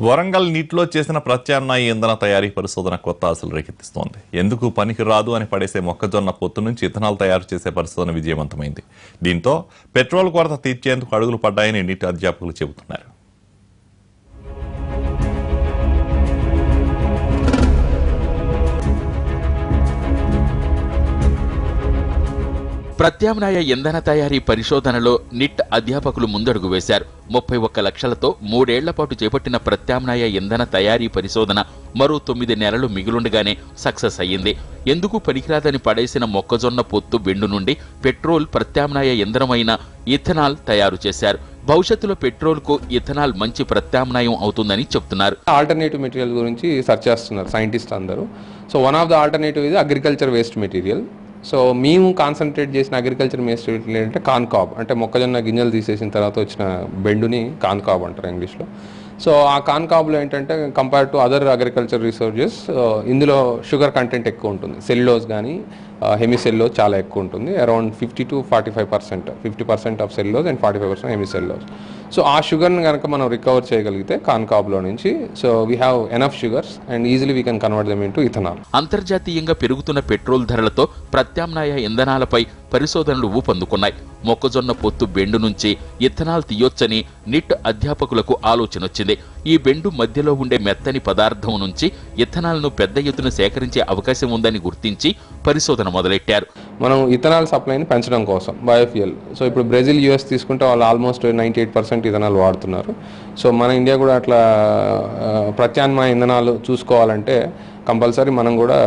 వరంగల్ నీటిలో చేసిన ప్రత్యామ్నాయ ఇంధన తయారీ పరిశోధన కొత్త ఆశలు రేకెత్తిస్తోంది. ఎందుకు పనికి రాదు అని పడేసే మొక్కజొన్న పొత్తు నుంచి ఇథనాల్ తయారు చేసే పరిశోధన విజయవంతమైంది. దీంతో పెట్రోల్ కొరత తీర్చేందుకు అడుగులు పడ్డాయని నీటి అధ్యాపకులు చెబుతున్నారు. ప్రత్యామ్నాయ ఇంధన తయారీ పరిశోధనలో నిట్ అధ్యాపకులు ముందడుగు వేశారు. ముప్పై ఒక్క లక్షలతో మూడేళ్ళ పాటు చేపట్టిన ప్రత్యామ్నాయ ఇంధన తయారీ పరిశోధన మరో తొమ్మిది నెలలు మిగులుండగానే సక్సెస్ అయ్యింది. ఎందుకు పనికిరాదని పడేసిన మొక్కజొన్న పొత్తు బెండు నుండి పెట్రోల్ ప్రత్యామ్నాయ ఇంధనమైన ఇథనాల్ తయారు చేశారు. భవిష్యత్తులో పెట్రోల్కు ఇథనాల్ మంచి ప్రత్యామ్నాయం అవుతుందని చెప్తున్నారు. ఆల్టర్నేటివ్ మెటీరియల్ గురించి సెర్చ్ చేస్తున్నారు సైంటిస్ట్ అందరూ. So one of the alternative ఇది అగ్రికల్చర్ వేస్ట్ మెటీరియల్ సో మేము కాన్సన్ట్రేట్ చేసిన అగ్రికల్చర్ మినిస్ట్రీ ఏంటంటే కాన్కాబ్. అంటే మొక్కజొన్న గింజలు తీసేసిన తర్వాత వచ్చిన బెండుని కాన్కాబ్ అంటారు ఇంగ్లీష్లో. సో ఆ కాన్కాబ్లో ఏంటంటే compare to other agriculture resources ఇందులో షుగర్ కంటెంట్ ఎక్కువ ఉంటుంది. సెల్లోస్ కానీ హెమిసెల్లో చాలా ఎక్కువ ఉంటుంది. Around fifty to forty five percent fifty percent of cellulose and forty five percent hemicellulose so ఆ షుగర్ని కనుక మనం రికవర్ చేయగలిగితే కాన్కాబ్లో నుంచి so we have enough sugars and easily we can convert them into ethanol అంతర్జాతీయంగా పెరుగుతున్న పెట్రోల్ ధరలతో ప్రత్యామ్నాయ ఇంధనాలపై పరిశోధనలు ఊపందుకున్నాయి. మొక్కజొన్న పొత్తు బెండు నుంచి ఇథనాల్ తీయొచ్చని నిట్ అధ్యాపకులకు ఆలోచన వచ్చింది. ఈ బెండు మధ్యలో ఉండే మెత్తని పదార్థం నుంచి ఇథనాల్ను పెద్ద ఎత్తున సేకరించే అవకాశం ఉందని గుర్తించి పరిశోధన మొదలెట్టారు. మనం ఇథనాల్ సప్లైని పెంచడం కోసం బయోఫ్యూయల్. సో ఇప్పుడు బ్రెజిల్ యూఎస్ తీసుకుంటే వాళ్ళు almost ninety eight percent ethanol వాడుతున్నారు. సో మన ఇండియా కూడా అట్లా ప్రత్యామ్నాయ ఇంధనాలు చూసుకోవాలంటే కంపల్సరీ మనం కూడా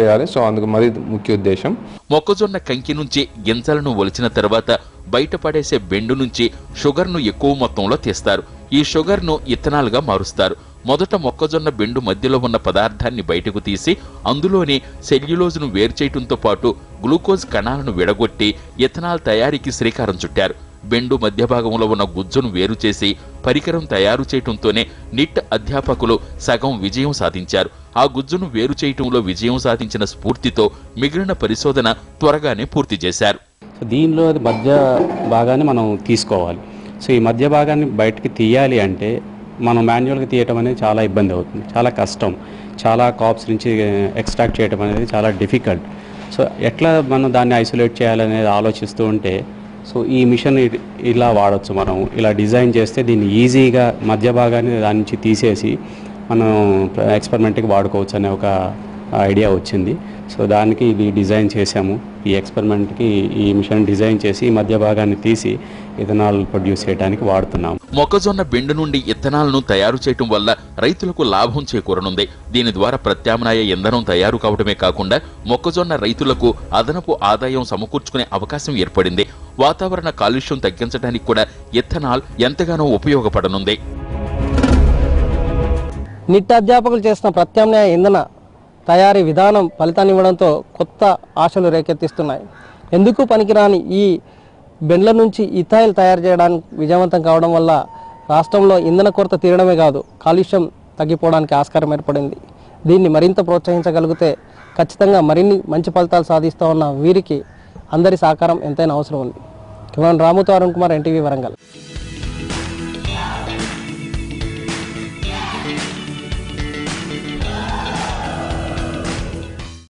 చేయాలి. సో అందుకు మరి ముఖ్య ఉద్దేశం. మొక్కజొన్న కంకి నుంచి గింజలను ఒలిచిన తర్వాత బయటపడేసే బెండు నుంచి షుగర్ను ఎక్కువ మొత్తంలో తీస్తారు. ఈ షుగర్ను ఇథనాల్గా మారుస్తారు. మొదట మొక్కజొన్న బెండు మధ్యలో ఉన్న పదార్థాన్ని బయటకు తీసి అందులోని సెల్యులోజ్ను వేర్చేయటంతో పాటు గ్లూకోజ్ కణాలను విడగొట్టి ఇథనాల్ తయారీకి శ్రీకారం చుట్టారు. బెండు మధ్య భాగంలో ఉన్న గుజ్జును వేరు చేసి పరికరం తయారు చేయటంతోనే నిట్ అధ్యాపకులు సగం విజయం సాధించారు. ఆ గుజ్జును వేరు చేయటంలో విజయం సాధించిన స్ఫూర్తితో మిగిలిన పరిశోధన త్వరగానే పూర్తి చేశారు. దీనిలో మధ్య భాగాన్ని మనం తీసుకోవాలి. సో ఈ మధ్య భాగాన్ని బయటకి తీయాలి అంటే మనం మాన్యువల్గా తీయటం అనేది చాలా ఇబ్బంది అవుతుంది. చాలా కష్టం. చాలా కాప్స్ నుంచి ఎక్స్ట్రాక్ట్ చేయడం అనేది చాలా డిఫికల్ట్ సో ఎట్లా మనం దాన్ని ఐసోలేట్ చేయాలనేది ఆలోచిస్తూ ఉంటే సో ఈ మిషన్ ఇలా వాడచ్చు మనం. ఇలా డిజైన్ చేస్తే దీన్ని ఈజీగా మధ్య భాగాన్ని దాని నుంచి తీసేసి మనం ఎక్స్పెరిమెంట్కి వాడుకోవచ్చు అనే ఒక ఐడియా వచ్చింది. సో దానికి ఇది డిజైన్ చేశాము. ఈ ఎక్స్పెరిమెంట్కి ఈ మిషన్ డిజైన్ చేసి ఈ మధ్య భాగాన్ని తీసి ఇథనాల్ ప్రొడ్యూస్ చేయడానికి వాడుతున్నాము. మొక్కజొన్న బెండు నుండి ఇథనాల్ను తయారు చేయటం వల్ల రైతులకు లాభం చేకూరనుంది. దీని ద్వారా ప్రత్యామ్నాయ ఇంధనం తయారు కావడమే కాకుండా మొక్కజొన్న రైతులకు అదనపు ఆదాయం సమకూర్చుకునే అవకాశం ఏర్పడింది. వాతావరణ కాలుష్యం తగ్గించడానికి కూడా ఇథనాల్ ఎంతగానో ఉపయోగపడనుంది. నిట్ అధ్యాపకులు చేసిన ప్రత్యామ్నాయ ఇంధన తయారీ విధానం ఫలితాన్ని ఇవ్వడంతో కొత్త ఆశలు రేకెత్తిస్తున్నాయి. ఎందుకు పనికిరాని ఈ బెండ్ల నుంచి ఇథాయిల్ తయారు చేయడానికి విజయవంతం కావడం వల్ల రాష్ట్రంలో ఇంధన కొరత తీరడమే కాదు కాలుష్యం తగ్గిపోవడానికి ఆస్కారం ఏర్పడింది. దీన్ని మరింత ప్రోత్సహించగలిగితే ఖచ్చితంగా మరిన్ని మంచి ఫలితాలు సాధిస్తూ ఉన్న వీరికి అందరి సహకారం ఎంతైనా అవసరం ఉంది. కిరణ్ రాముతో అరుణ్ కుమార్ ఎన్టీవీ వరంగల్.